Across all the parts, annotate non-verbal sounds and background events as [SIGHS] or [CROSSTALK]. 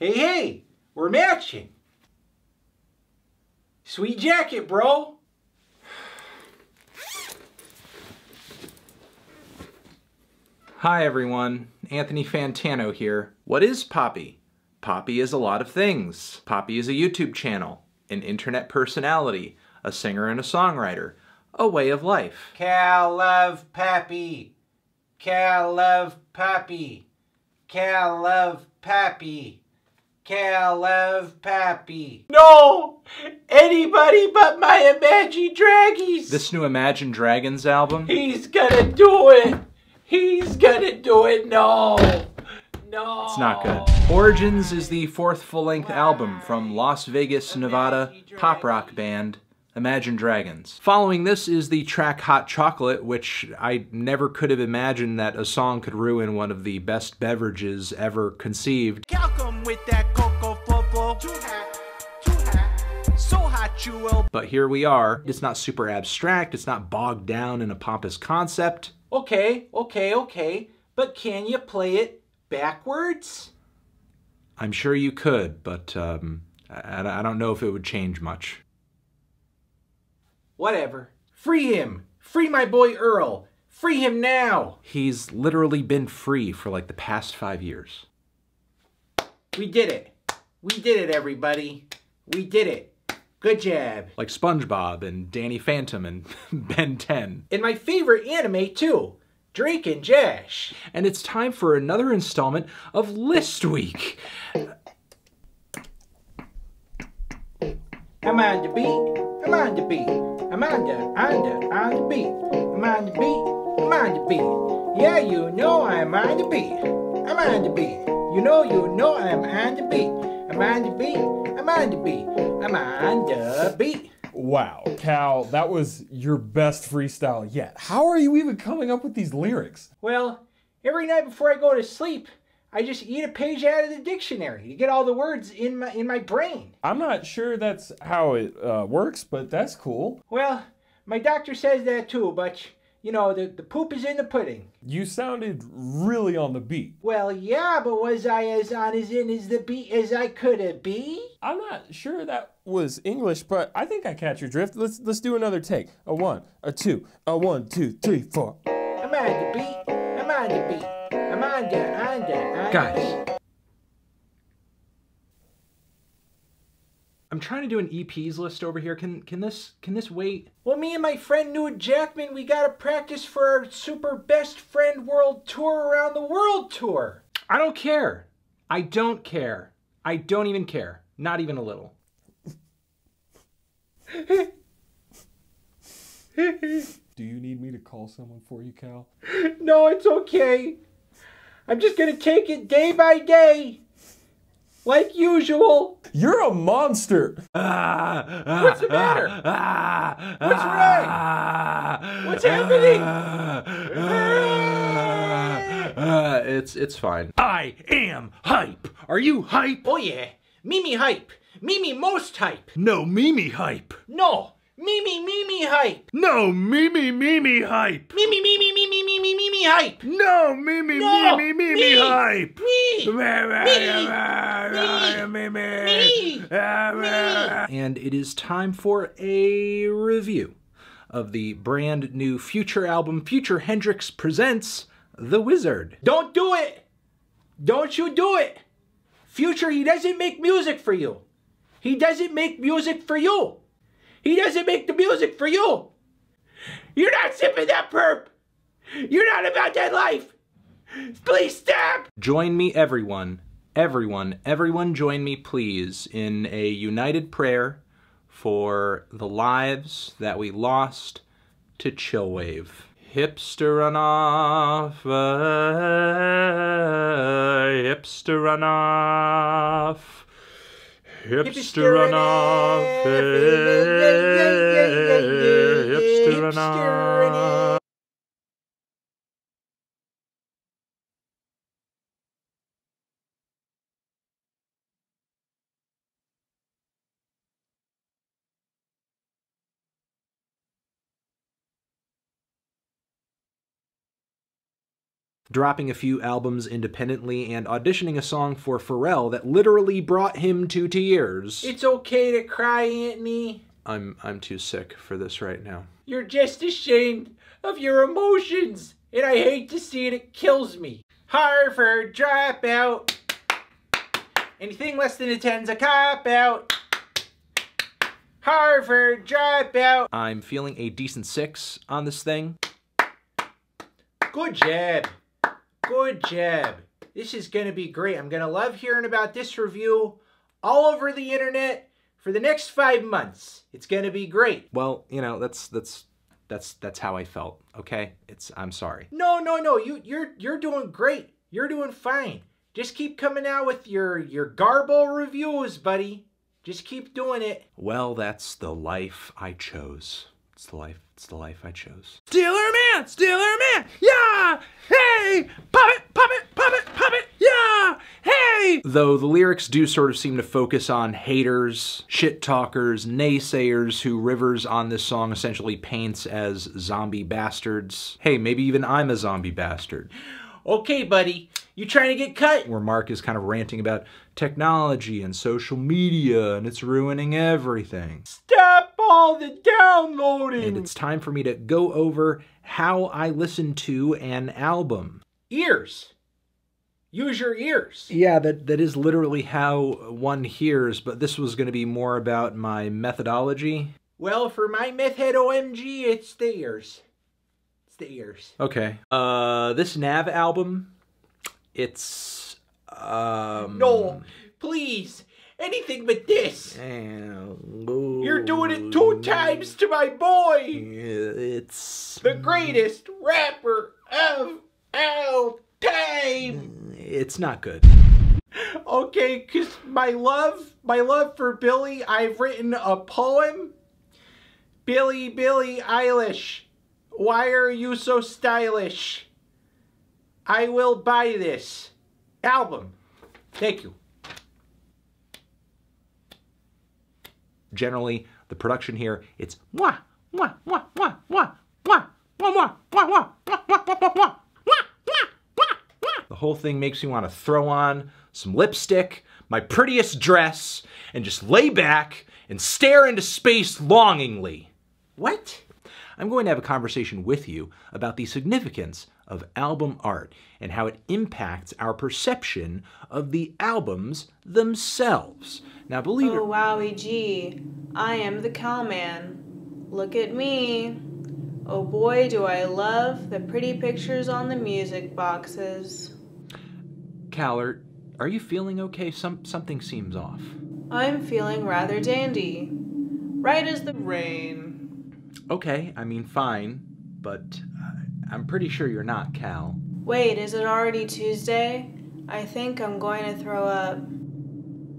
Hey, hey, we're matching. Sweet jacket, bro. Hi everyone, Anthony Fantano here. What is Poppy? Poppy is a lot of things. Poppy is a YouTube channel, an internet personality, a singer and a songwriter, a way of life. Cal love Pappy. Cal love Pappy. Cal love Pappy. Cal Pappy. No! Anybody but my Imagine Draggies! This new Imagine Dragons album, He's gonna do it! He's gonna do it! No! No! it's not good. Origins is the fourth full-length album from Las Vegas, Nevada pop rock band Imagine Dragons. Following this is the track Hot Chocolate, which I never could have imagined that a song could ruin one of the best beverages ever conceived. With that cocoa fofo. Too hot, too hot. So hot you will But here we are. It's not super abstract, it's not bogged down in a pompous concept. Okay, okay, okay. But can you play it backwards? I'm sure you could, but um, I, I don't know if it would change much. Whatever. Free him! Free my boy Earl! Free him now! He's literally been free for like the past five years. We did it. We did it, everybody. We did it. Good job. Like SpongeBob and Danny Phantom and [LAUGHS] Ben 10. And my favorite anime, too. Drake and Josh. And it's time for another installment of List Week. I'm on the beat. I'm on the beat. On the, on the, on the beat. I'm on the beat. I'm on the beat. Yeah, you know I'm on the beat. I'm on the beat. You know, you know I'm on the beat. I'm on the beat. I'm on the beat. I'm on the beat. Wow, Cal, that was your best freestyle yet. How are you even coming up with these lyrics? Well, every night before I go to sleep, I just eat a page out of the dictionary to get all the words in my in my brain. I'm not sure that's how it uh, works, but that's cool. Well, my doctor says that too, but you know, the, the poop is in the pudding. You sounded really on the beat. Well, yeah, but was I as on as in as the beat as I could have be? I'm not sure that was English, but I think I catch your drift. Let's let's do another take. A one, a two, a one, two, three, four. I'm on the beat. I'm on the beat. Guys. I'm trying to do an EPs list over here. Can can this can this wait? Well, me and my friend Newt Jackman, we gotta practice for our super best friend world tour around the world tour. I don't care. I don't care. I don't even care. Not even a little. Do you need me to call someone for you, Cal? [LAUGHS] No, it's okay. I'm just gonna take it day by day. Like usual. You're a monster. What's the matter? What's wrong? What's happening? Uh, it's it's fine. I am hype. Are you hype? Oh yeah. Mimi hype. Mimi most hype. No, Mimi hype. No. Mimi Mimi hype. No, Mimi Mimi hype. Mimi Mimi Mimi Mimi Mimi hype. No, Mimi No, Mimi Mimi me. hype. Me. Me. And it is time for a review of the brand new Future album Future Hendrix Presents The Wizard. Don't do it. Don't you do it. Future, he doesn't make music for you. He doesn't make music for you. He doesn't make the music for you. You're not sipping that perp. You're not about that life. Please stop. Join me, everyone, everyone, everyone, join me, please, in a united prayer for the lives that we lost to Chillwave. Hipster run off, uh, hipster run off, hipster run off, hipster run off. Dropping a few albums independently and auditioning a song for Pharrell that literally brought him to tears. It's okay to cry, Anthony. I'm I'm too sick for this right now. You're just ashamed of your emotions, and I hate to see it. It kills me. Harvard dropout. Anything less than a ten's a cop out. Harvard dropout. I'm feeling a decent six on this thing. Good job. Good job. This is going to be great. I'm going to love hearing about this review all over the internet for the next five months. It's going to be great. Well, you know, that's that's that's that's how I felt. Okay, it's I'm sorry. No, no, no. You you're you're doing great. You're doing fine. Just keep coming out with your your garble reviews, buddy. Just keep doing it. Well, that's the life I chose. It's the life. It's the life I chose. Steeler man, Steeler man, yeah! Hey! Pop it, pop it, pop it, pop it, yeah! Hey! Though the lyrics do sort of seem to focus on haters, shit talkers, naysayers who Rivers on this song essentially paints as zombie bastards. Hey, maybe even I'm a zombie bastard. Okay, buddy. You trying to get cut? Where Mark is kind of ranting about technology and social media and it's ruining everything. Stop all the downloading. And it's time for me to go over how I listen to an album. ears. Use your ears. Yeah, that, that is literally how one hears, but this was going to be more about my methodology. Well, for my meth head OMG, it's the ears. It's the ears. Okay. Uh, this Nav album, it's, um... No, please. Anything but this. You're doing it two times to my boy. It's... The greatest rapper of all time. It's not good. Okay, cause my love, my love for Billy, I've written a poem. Billy, Billy Eilish, why are you so stylish? I will buy this album. Thank you. Generally, the production here, it's wah, wah, wah, wah, wah, wah, wah, wah, wah, wah, wah, wah, wah, wah, wah. The whole thing makes me want to throw on some lipstick, my prettiest dress, and just lay back and stare into space longingly. What? I'm going to have a conversation with you about the significance of album art and how it impacts our perception of the albums themselves. Now, believe it. Oh, wowie gee, I am the cowman. Look at me. Oh boy, do I love the pretty pictures on the music boxes. Callert, are you feeling okay? Some something seems off. I'm feeling rather dandy. Right as the rain. Okay, I mean fine, but I'm pretty sure you're not, Cal. Wait, is it already Tuesday? I think I'm going to throw up.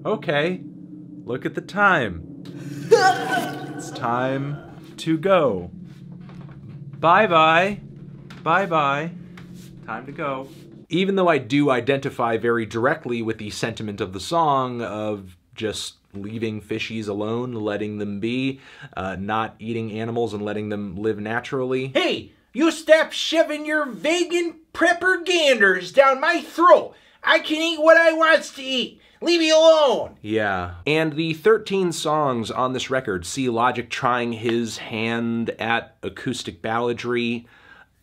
Okay, look at the time. [LAUGHS] it's time to go. Bye bye. Bye bye. Time to go. Even though I do identify very directly with the sentiment of the song of just leaving fishies alone, letting them be, uh, not eating animals and letting them live naturally. Hey, you stop shoving your vegan prepper ganders down my throat. I can eat what I wants to eat. Leave me alone. Yeah. And the 13 songs on this record see Logic trying his hand at acoustic balladry,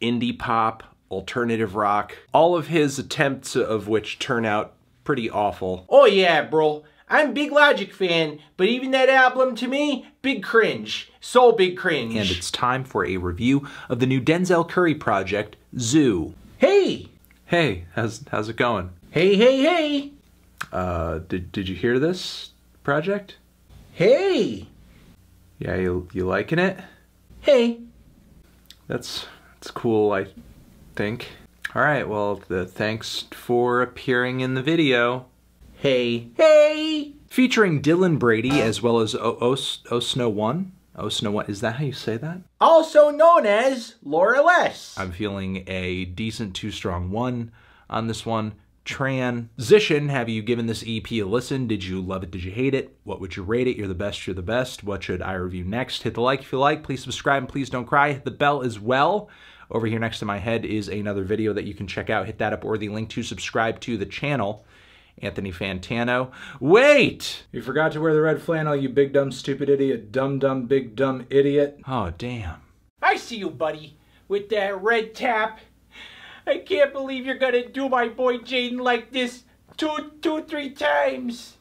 indie pop, alternative rock, all of his attempts of which turn out pretty awful. Oh yeah, bro. I'm big Logic fan, but even that album to me, big cringe. So big cringe. And it's time for a review of the new Denzel Curry project, ZUU. hey, Hey, how's how's it going? hey, hey, hey, Uh, did did you hear this project? hey, Yeah, you you liking it? hey. That's that's cool, I think. All right, well, the, thanks for appearing in the video. Hey, hey! Featuring Dylan Brady as well as O, o, o Snow One. Oh, o Snow One, is that how you say that? Also known as Laura Les. I'm feeling a decent two strong one on this one. Transition, have you given this EP a listen? Did you love it? Did you hate it? What would you rate it? You're the best, you're the best. What should I review next? Hit the like if you like. Please subscribe and please don't cry. Hit the bell as well. Over here next to my head is another video that you can check out. Hit that up or the link to subscribe to the channel. Anthony Fantano. Wait! You forgot to wear the red flannel, you big dumb stupid idiot. Dumb dumb big dumb idiot. Oh, damn. I see you, buddy, with that red tap. I can't believe you're gonna do my boy Jaden like this two, two, three times.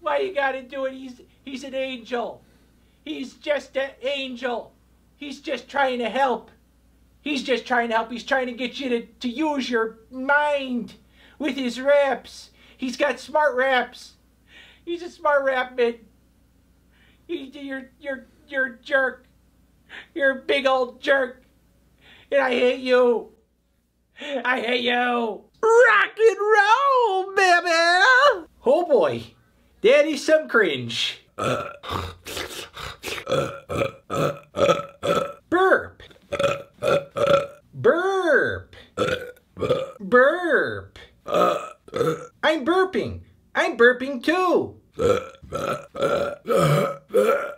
Why you gotta do it? He's he's an angel. He's just an angel. He's just trying to help. He's just trying to help. He's trying to get you to, to use your mind with his raps. He's got smart raps. He's a smart rap man. He, you're you're you're a jerk. You're a big old jerk. And I hate you. I hate you. Rock and roll, baby. Oh boy. That is some cringe. Burp. Burp. Burp. I'm burping. I'm burping too.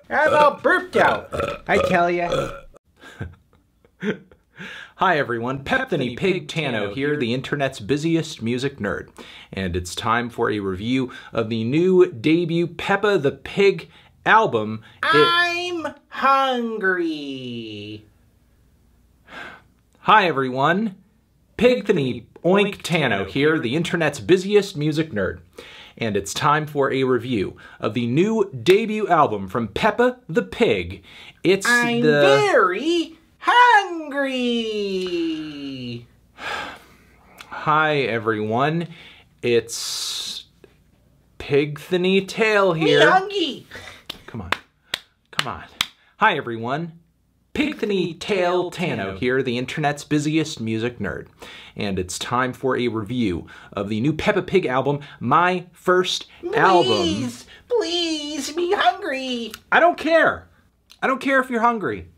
I'm all burped out. I tell ya. [LAUGHS] Hi everyone, Pepthany Pig Tano here, the internet's busiest music nerd. And it's time for a review of the new debut Peppa the Pig album. It- I'm hungry. Hi everyone, Pigthany Oink Tano here, the internet's busiest music nerd. And it's time for a review of the new debut album from Peppa the Pig. It's I'm the very hungry. Hi everyone, it's Pigthany Tail Me here. hungry. Come on. Come on. Hi, everyone. Pigthany Tail Tano here, the internet's busiest music nerd. And it's time for a review of the new Peppa Pig album, My First Album. Please, please, be hungry. I don't care. I don't care if you're hungry.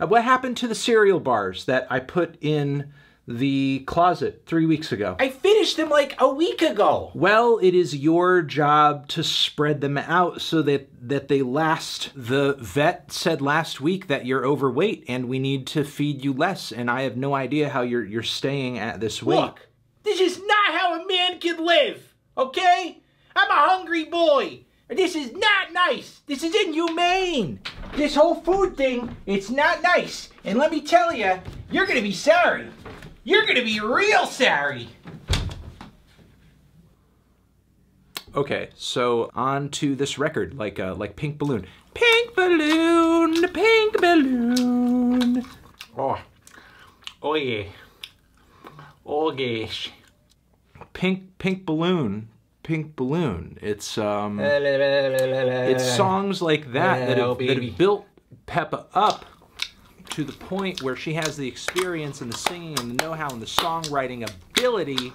Uh, what happened to the cereal bars that I put in the closet three weeks ago? I finished them like a week ago. Well, it is your job to spread them out so that, that they last. The vet said last week that you're overweight and we need to feed you less, and I have no idea how you're you're staying at this weight. Look, this is not how a man can live, okay? I'm a hungry boy. This is not nice. This is inhumane. This whole food thing, it's not nice. And let me tell you, you're gonna be sorry. You're gonna be real sorry. Okay, so on to this record, like uh, like Pink Balloon. Pink balloon, pink balloon. Oh, oh yeah. Oh gosh. Pink pink balloon, pink balloon. It's um it's songs like that that Well, have, that baby. have built Peppa up to the point where she has the experience and the singing and the know-how and the songwriting ability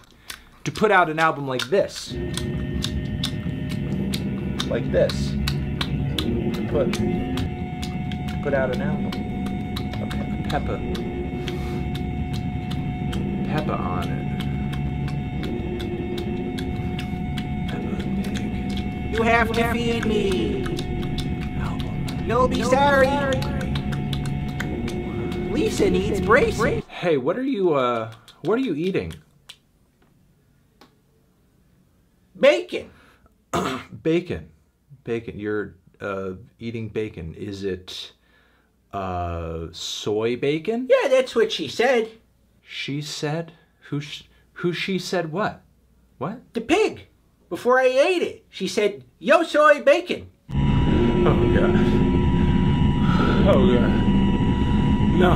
to put out an album like this. Like this. To put to put out an album. A Pe- Peppa. Peppa on it. Peppa Pig You have to feed me. album. You'll be sorry. Lisa needs braces. Hey, what are you uh what are you eating? Bacon. [CLEARS THROAT] Bacon. Bacon. You're uh eating bacon. Is it uh soy bacon? Yeah, that's what she said. She said who sh- who she said what? What? The pig. Before I ate it, she said, "Yo, soy bacon." Oh god. Oh god. No.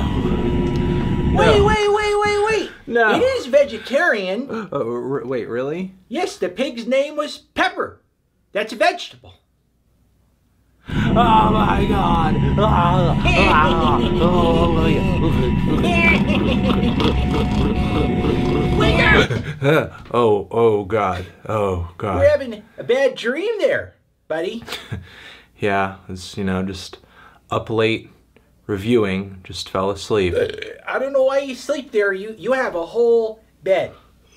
Wait, wait, wait, wait, wait. No. It is vegetarian. Oh, r- wait, really? Yes, the pig's name was Pepper. That's a vegetable. Oh my god. Ah, ah, ah. [LAUGHS] oh, oh, oh god. Oh god. We're having a bad dream there, buddy. [LAUGHS] Yeah, it's you know just up late reviewing, just fell asleep. I don't know why you sleep there. You you have a whole bed.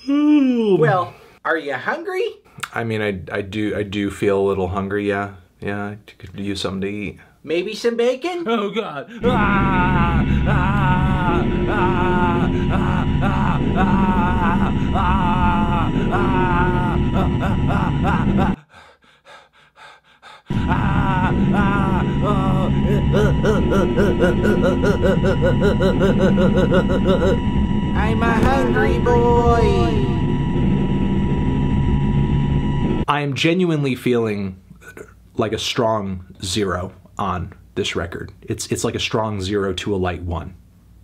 Well, are you hungry? I mean, I I do I do feel a little hungry. Yeah, yeah. I could use something to eat. Maybe some bacon? Oh God! Ah! Ah! I'm a hungry boy. I am genuinely feeling like a strong zero on this record. It's it's like a strong zero to a light one.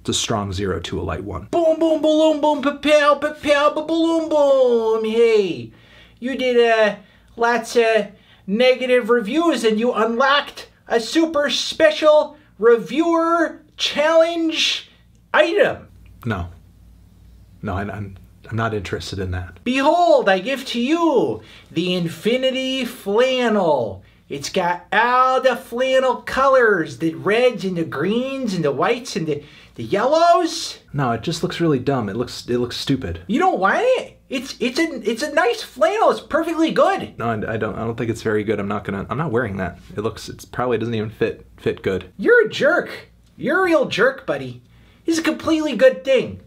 It's a strong zero to a light one. Boom, boom, boom boom, papel, papel, balloon, boom. Hey, you did uh, lots of negative reviews and you unlocked a super special reviewer challenge item. No. No, I, I'm I'm not interested in that. Behold, I give to you the Infinity Flannel. It's got all the flannel colors, the reds and the greens and the whites and the, the yellows. No, it just looks really dumb. It looks it looks stupid. You don't want it? It's it's a it's a nice flannel. It's perfectly good. No, I, I don't I don't think it's very good. I'm not gonna I'm not wearing that. It looks it's probably doesn't even fit fit good. You're a jerk. You're a real jerk, buddy. It's a completely good thing.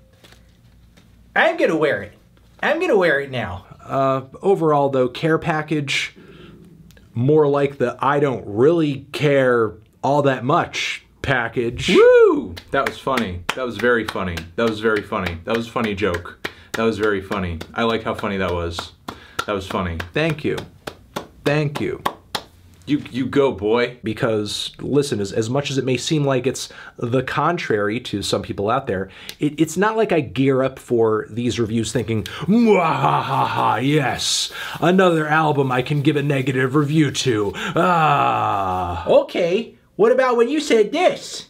I'm gonna wear it. I'm gonna wear it now. Uh, overall, though, care package more like the I don't really care all that much package. Woo! That was funny. That was very funny. That was very funny. That was a funny joke. That was very funny. I like how funny that was. That was funny. Thank you. Thank you. You you go, boy. Because, listen, as, as much as it may seem like it's the contrary to some people out there, it, it's not like I gear up for these reviews thinking, Mwahaha, yes, another album I can give a negative review to. Ah. Okay, what about when you said this?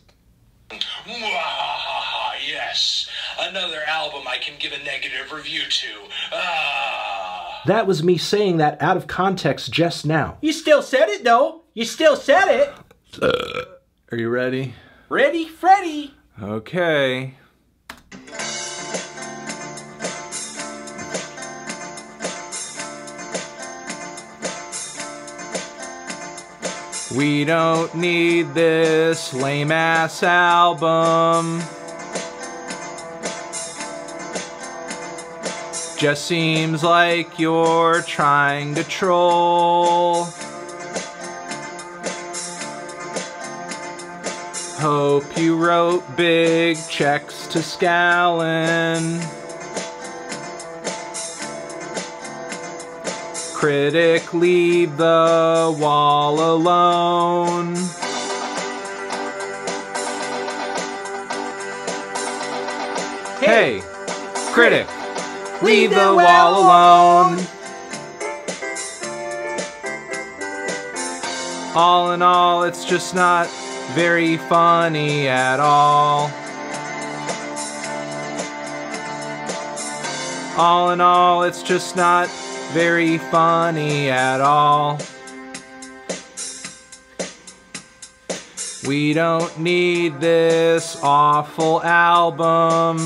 Mwahaha, yes, another album I can give a negative review to. Ah. That was me saying that out of context just now. You still said it though. You still said it. Are you ready? Ready, Freddy? Okay. We don't need this lame ass album. Just seems like you're trying to troll. Hope you wrote big checks to Scallon. Critic, leave the wall alone. Hey, critic, leave the wall alone. All in all, it's just not very funny at all. All in all, it's just not very funny at all. We don't need this awful album.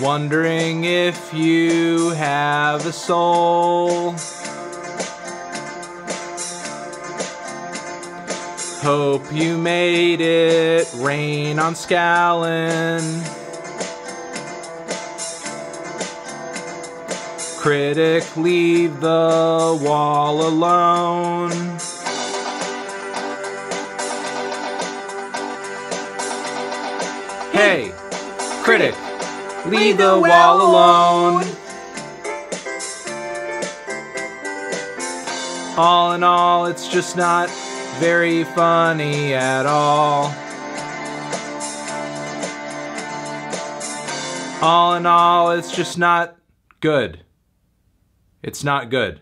Wondering if you have a soul. Hope you made it rain on Scallon. Critic, leave the wall alone. Hey, critic, leave the wall alone. All in all, it's just not very funny at all. All in all, it's just not good. It's not good.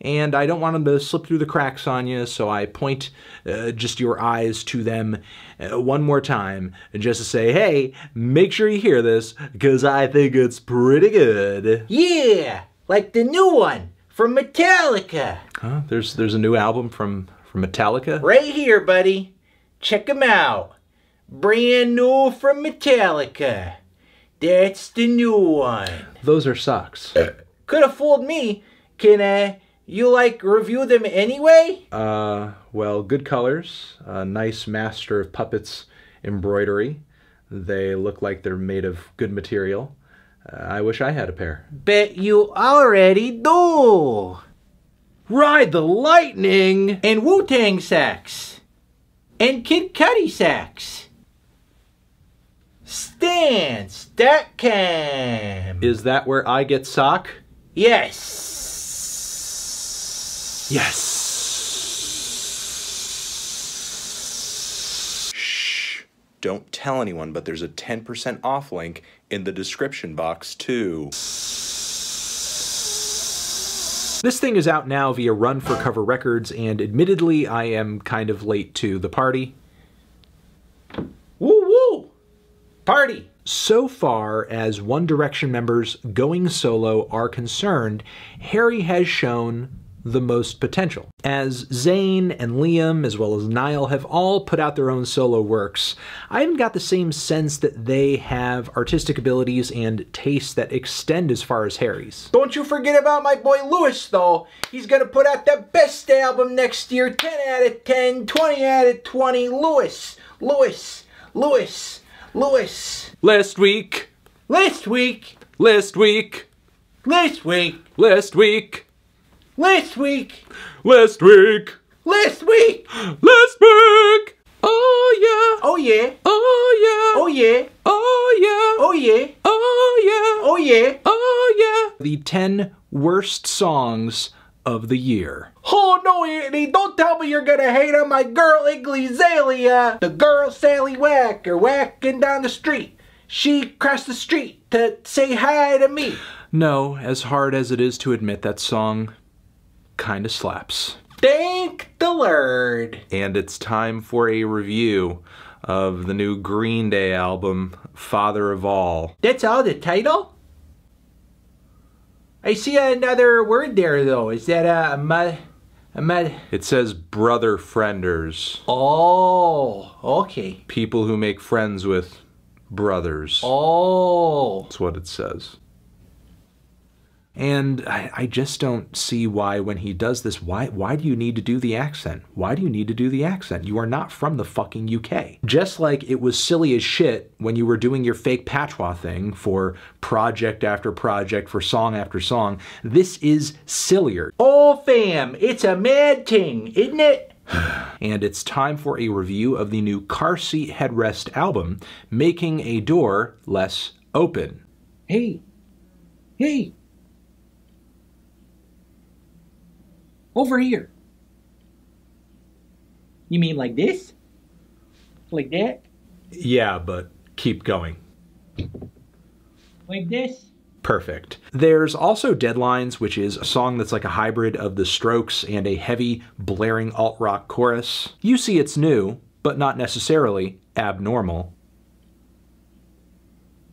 And I don't want them to slip through the cracks on you, so I point uh, just your eyes to them uh, one more time, and just to say, hey, make sure you hear this, because I think it's pretty good. Yeah, like the new one from Metallica. Huh? There's there's a new album from from Metallica. Right here, buddy. Check them out. Brand new from Metallica. That's the new one. Those are socks. Could have fooled me. Can uh, You like review them anyway? Uh, well, good colors, a nice master of puppets embroidery. They look like they're made of good material. Uh, I wish I had a pair. Bet you already do. Ride the lightning! And Wu Tang sax. And Kid Cudi sax. Stance that cam. Is that where I get sock? Yes. Yes. Shh. Don't tell anyone, but there's a 10% off link in the description box, too. This thing is out now via Run for Cover Records, and admittedly, I am kind of late to the party. Woo woo. Party. So far as One Direction members going solo are concerned, Harry has shown the most potential. As Zayn and Liam, as well as Niall, have all put out their own solo works, I haven't got the same sense that they have artistic abilities and tastes that extend as far as Harry's. Don't you forget about my boy Louis, though. He's gonna put out the best album next year 10 out of 10, 20 out of 20. Louis, Louis, Louis, Louis. Last week, Last week, last week, last week, last week, last week, last week, last week. last week! Oh yeah, Oh yeah, oh yeah, oh yeah, oh yeah, oh yeah, oh yeah, oh yeah. oh yeah. The 10 worst songs of the year. Oh no, Anthony, don't tell me you're gonna hate on my girl Igly Zalia. The girl Sally Whacker whacking down the street. She crossed the street to say hi to me. No, as hard as it is to admit that song kinda slaps. Thank the Lord. And it's time for a review of the new Green Day album, Father of All. That's all the title? I see another word there though. Is that a mud? A mud? It says brother frienders, Oh, okay. people who make friends with brothers. Oh. That's what it says. And I, I just don't see why, when he does this, why why do you need to do the accent? Why do you need to do the accent? You are not from the fucking UK. Just like it was silly as shit when you were doing your fake patois thing for project after project, for song after song, this is sillier. Oh, fam, it's a mad thing, isn't it? [SIGHS] And it's time for a review of the new Car Seat Headrest album, Making a Door Less Open. Hey, hey. Over here. You mean like this? Like that? Yeah, but keep going. Like this? Perfect. There's also Deadlines, which is a song that's like a hybrid of The Strokes and a heavy, blaring alt rock chorus. You see it's new, but not necessarily abnormal.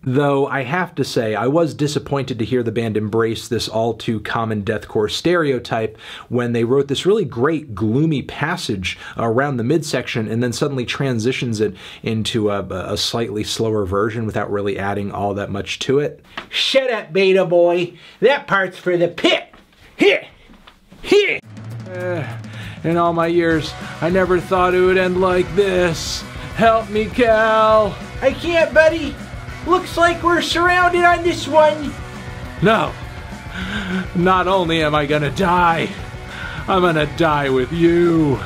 Though I have to say, I was disappointed to hear the band embrace this all too common deathcore stereotype when they wrote this really great gloomy passage around the midsection and then suddenly transitions it into a, a slightly slower version without really adding all that much to it. Shut up, beta boy. That part's for the pit. Here. Here. Eh, in all my years, I never thought it would end like this. Help me, Cal. I can't, buddy. Looks like we're surrounded on this one. No. Not only am I gonna die, I'm gonna die with you.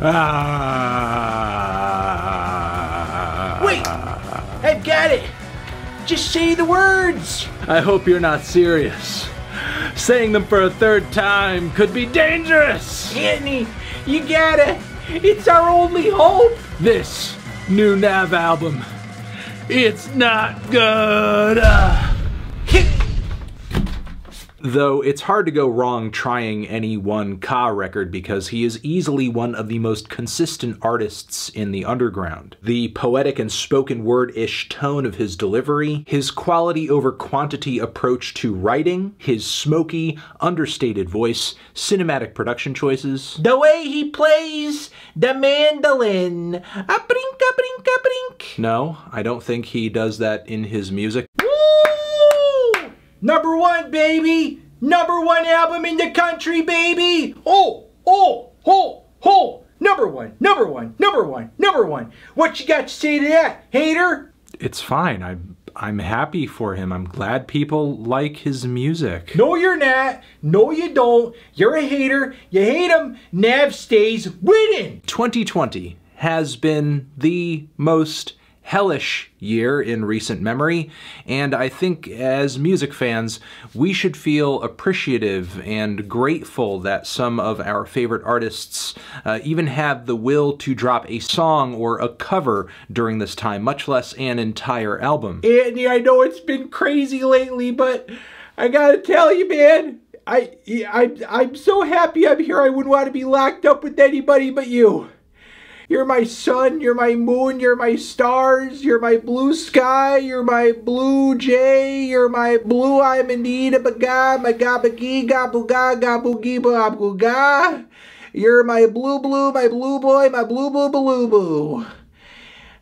Ah. Wait. I've got it. Just say the words. I hope you're not serious. Saying them for a third time could be dangerous. Anthony, you gotta. It's our only hope. This new Nav album, it's not good. Though it's hard to go wrong trying any one Ka record because he is easily one of the most consistent artists in the underground. The poetic and spoken word-ish tone of his delivery, his quality over quantity approach to writing, his smoky, understated voice, cinematic production choices, The way he plays the mandolin. A brink, a brink, a brink. No, I don't think he does that in his music. Number one, baby. Number one album in the country, baby! Oh, oh, oh, oh! Number one, number one, number one, number one. What you got to say to that, hater? It's fine. I'm I'm happy for him. I'm glad people like his music. No, you're not. No, you don't. You're a hater. You hate him. Nav stays winning. 2020 has been the most hellish year in recent memory, and I think as music fans, we should feel appreciative and grateful that some of our favorite artists uh, even have the will to drop a song or a cover during this time, much less an entire album. Andy, I know it's been crazy lately, but I gotta tell you, man, I, I, I'm so happy I'm here. I wouldn't want to be locked up with anybody but you. You're my sun, you're my moon, you're my stars, you're my blue sky, you're my blue jay, you're my blue I'm indeed a baga, my gabagi, gabuga, gabugi, babuga. You're my blue blue, my blue boy, my blue blue blue boo.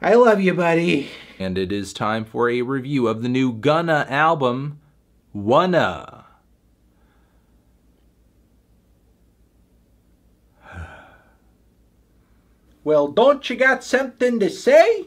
I love you, buddy. And it is time for a review of the new Gunna album, Wunna. Well, don't you got something to say?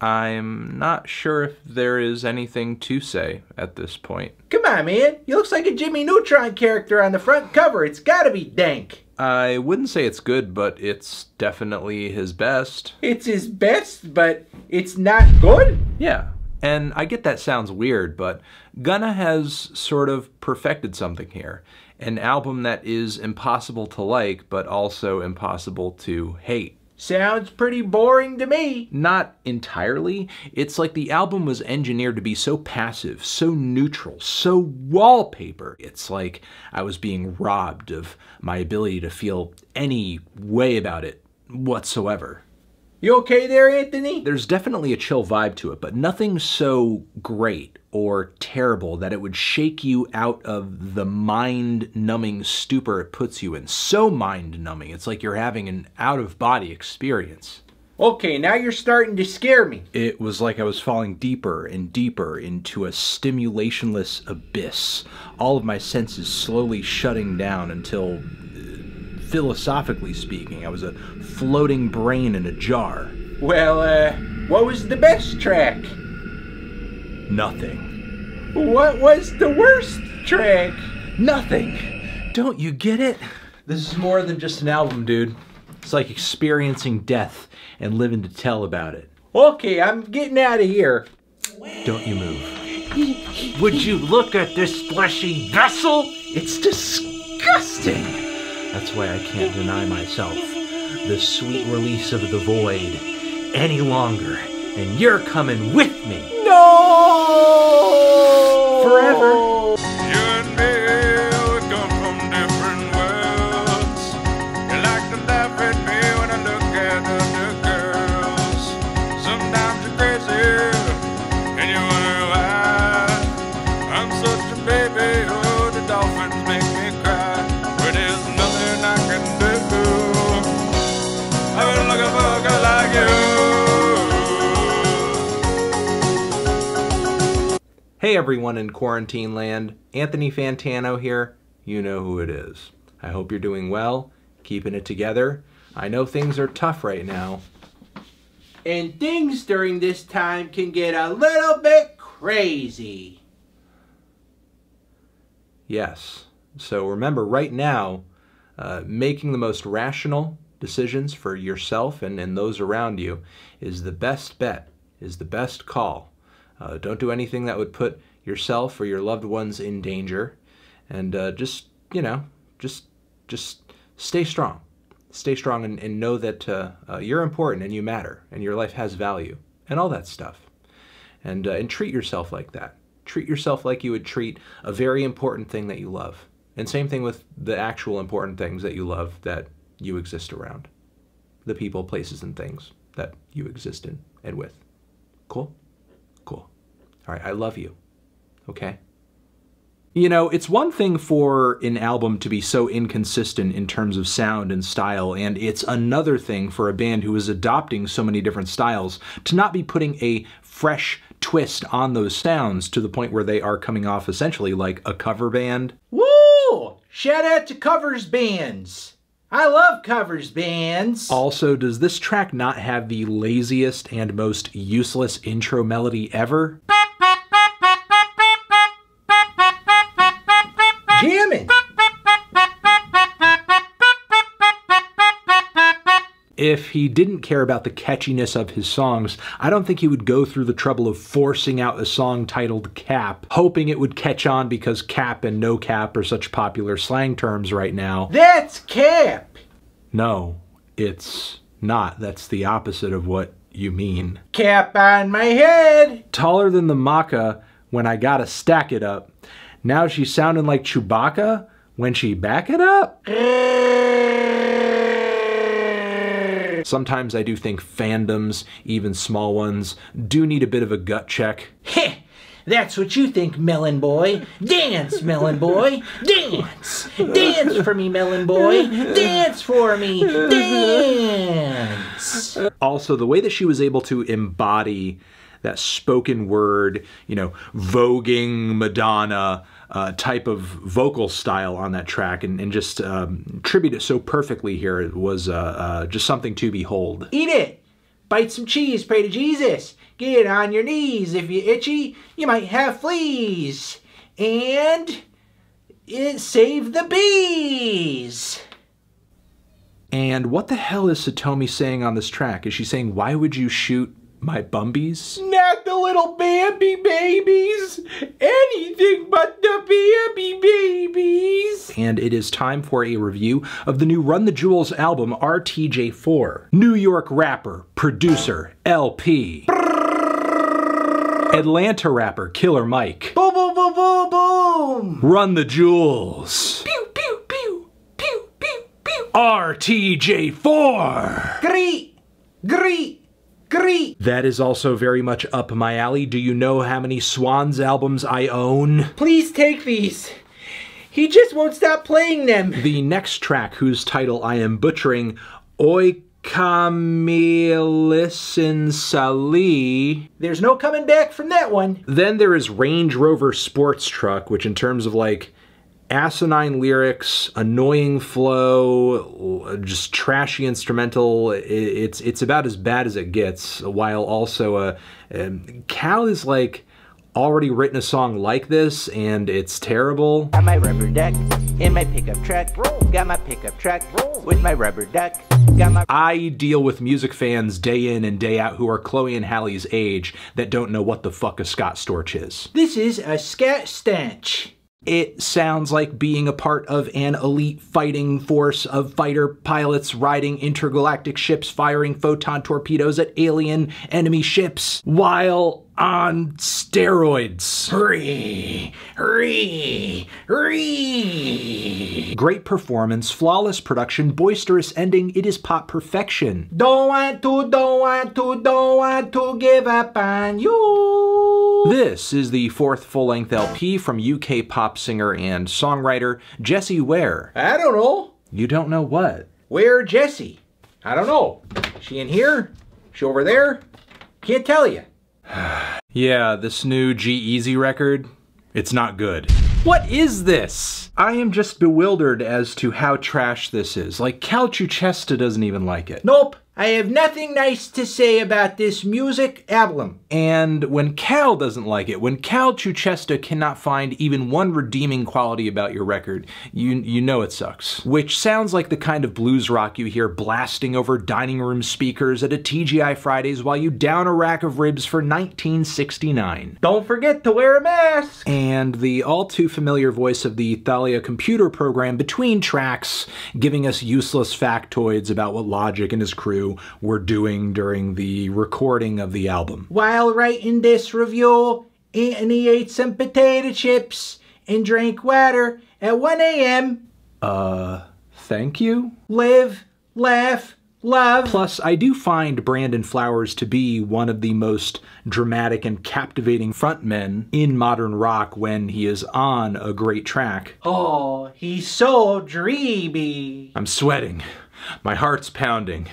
I'm not sure if there is anything to say at this point. Come on, man. You looks like a Jimmy Neutron character on the front cover. It's gotta be dank. I wouldn't say it's good, but it's definitely his best. It's his best, but it's not good? Yeah, and I get that sounds weird, but Gunna has sort of perfected something here. An album that is impossible to like, but also impossible to hate. Sounds pretty boring to me. Not entirely. It's like the album was engineered to be so passive, so neutral, so wallpaper. It's like I was being robbed of my ability to feel any way about it whatsoever. You okay there, Anthony? There's definitely a chill vibe to it, but nothing so great or terrible that it would shake you out of the mind numbing stupor it puts you in. So mind numbing, it's like you're having an out of body experience. Okay, now you're starting to scare me. It was like I was falling deeper and deeper into a stimulationless abyss, all of my senses slowly shutting down until philosophically speaking. I was a floating brain in a jar. Well, uh, what was the best track? Nothing. What was the worst track? Nothing. Don't you get it? This is more than just an album, dude. It's like experiencing death and living to tell about it. Okay, I'm getting out of here. Don't you move. Would you look at this fleshy vessel? It's disgusting. That's why I can't deny myself the sweet release of the void any longer. And you're coming with me. No! Forever. Hey everyone in quarantine land, Anthony Fantano here. You know who it is. I hope you're doing well, keeping it together. I know things are tough right now. And things during this time can get a little bit crazy. Yes. So remember, right now, uh, making the most rational decisions for yourself and, and those around you is the best bet, is the best call. Uh, don't do anything that would put yourself or your loved ones in danger. And uh, just, you know, just, just stay strong. Stay strong and, and know that uh, uh, you're important and you matter and your life has value and all that stuff. And, uh, and treat yourself like that. Treat yourself like you would treat a very important thing that you love. And same thing with the actual important things that you love that you exist around. The people, places, and things that you exist in and with. Cool? All right, I love you. Okay? You know, it's one thing for an album to be so inconsistent in terms of sound and style, and it's another thing for a band who is adopting so many different styles to not be putting a fresh twist on those sounds to the point where they are coming off essentially like a cover band. Woo! Shout out to covers bands. I love covers bands. Also, does this track not have the laziest and most useless intro melody ever? If he didn't care about the catchiness of his songs, I don't think he would go through the trouble of forcing out a song titled Cap, hoping it would catch on because cap and no cap are such popular slang terms right now. That's Cap. No, it's not. That's the opposite of what you mean. Cap on my head. Taller than the maca when I gotta stack it up. Now she's sounding like Chewbacca when she back it up. Sometimes I do think fandoms, even small ones, do need a bit of a gut check. Heh, That's what you think, Melon Boy. Dance, Melon Boy. Dance. Dance for me, Melon Boy. Dance for me. Dance. Also, the way that she was able to embody that spoken word, you know, voguing Madonna uh, type of vocal style on that track and, and just um, tribute it so perfectly here it was uh, uh, just something to behold. Eat it. Bite some cheese. Pray to Jesus. Get on your knees. If you're itchy, you might have fleas. And it, save the bees. And what the hell is Satomi saying on this track? Is she saying, why would you shoot my bumbies? Not the little Bambi babies. Anything but the Bambi babies. and it is time for a review of the new Run the Jewels album RTJ4. New York rapper, producer, El-P. Atlanta rapper, Killer Mike. Boom, boom, boom, boom, boom. Run the Jewels. Pew, pew, pew. Pew, pew, pew. RTJ4. Greet. Greet. Greet. That is also very much up my alley. Do you know how many Swans albums I own? Please take these. He just won't stop playing them. The next track, whose title I am butchering, Oikamilisin Sali. There's no coming back from that one. Then there is Range Rover Sports Truck, which in terms of like asinine lyrics, annoying flow, just trashy instrumental, it's it's about as bad as it gets. While also, uh, um, Cal is like already written a song like this, and it's terrible. Got my rubber duck in my pickup truck. Got my pickup truck with my rubber duck. I deal with music fans day in and day out who are Chloe and Halle's age that don't know what the fuck a Scott Storch is. This is a scat stench. It sounds like being a part of an elite fighting force of fighter pilots riding intergalactic ships firing photon torpedoes at alien enemy ships while on steroids. Hurry, hurry, hurry. Great performance, flawless production, boisterous ending, it is pop perfection. Don't want to, don't want to, don't want to give up on you. This is the fourth full length LP from UK pop singer and songwriter Jessie Ware. I don't know. You don't know what? Where Jessie? I don't know. She in here? She over there? Can't tell you. [SIGHS] Yeah, this new G-Eazy record, it's not good. What is this? I am just bewildered as to how trash this is. Like, Cal Chuchesta doesn't even like it. Nope. I have nothing nice to say about this music album. And when Cal doesn't like it, when Cal Chuchesta cannot find even one redeeming quality about your record, you you know it sucks. Which sounds like the kind of blues rock you hear blasting over dining room speakers at a TGI Fridays while you down a rack of ribs for 1969. Don't forget to wear a mask. And the all too familiar voice of the Thalia computer program between tracks, giving us useless factoids about what Logic and his crew were doing during the recording of the album. While writing this review, Anthony ate some potato chips and drank water at 1 a.m. Uh, thank you? Live, laugh, love. Plus, I do find Brandon Flowers to be one of the most dramatic and captivating frontmen in modern rock when he is on a great track. Oh, he's so dreamy. I'm sweating. My heart's pounding.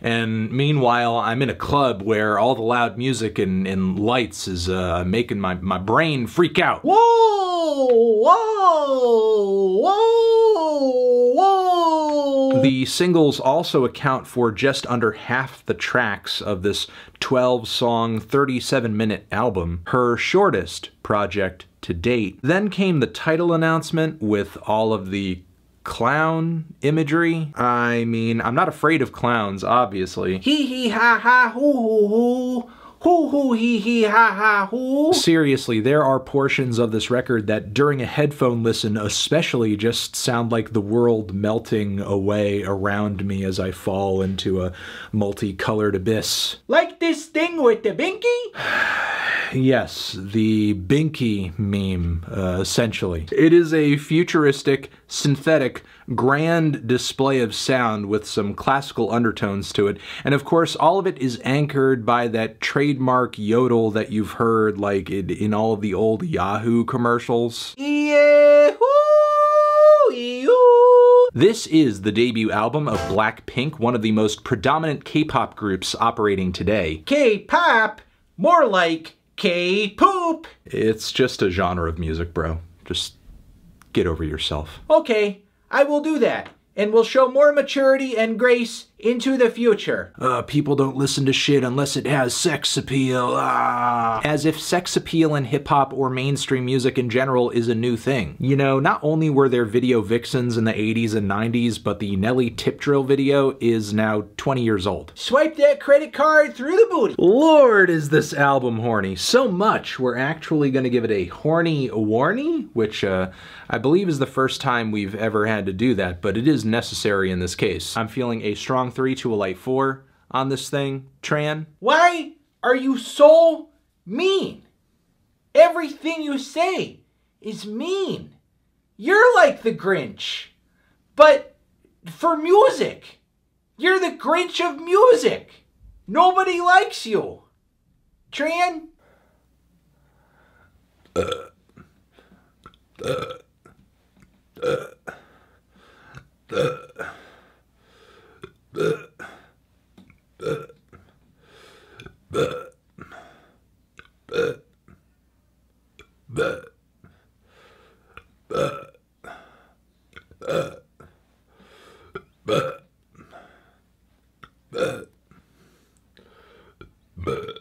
And meanwhile, I'm in a club where all the loud music and, and lights is uh, making my, my brain freak out. Whoa, whoa, whoa, whoa. The singles also account for just under half the tracks of this 12 song, 37 minute album, her shortest project to date. Then came the title announcement with all of the clown imagery. I mean, I'm not afraid of clowns, obviously. Hee hee ha ha hoo hoo hoo. Hoo hoo hee hee ha ha hoo. Seriously, there are portions of this record that during a headphone listen especially just sound like the world melting away around me as I fall into a multicolored abyss. Like this thing with the binky? [SIGHS] Yes, the Binky meme, uh, essentially. It is a futuristic, synthetic, grand display of sound with some classical undertones to it. And of course, all of it is anchored by that trademark yodel that you've heard, like, in, in all of the old Yahoo commercials. Yahoo! This is the debut album of Blackpink, one of the most predominant K-pop groups operating today. K-pop, more like K-poop. It's just a genre of music, bro. Just get over yourself. Okay, I will do that, and will show more maturity and grace into the future. Uh, people don't listen to shit unless it has sex appeal. Ah. As if sex appeal in hip hop or mainstream music in general is a new thing. You know, not only were there video vixens in the 80s and 90s, but the Nelly tip drill video is now 20 years old. Swipe that credit card through the booty. Lord, is this album horny. So much, we're actually gonna give it a horny warny, which uh, I believe is the first time we've ever had to do that, but it is necessary in this case. I'm feeling a strong three to a light four on this thing, Tran. Why are you so mean? Everything you say is mean. You're like the Grinch, but for music. You're the Grinch of music. Nobody likes you. Tran? But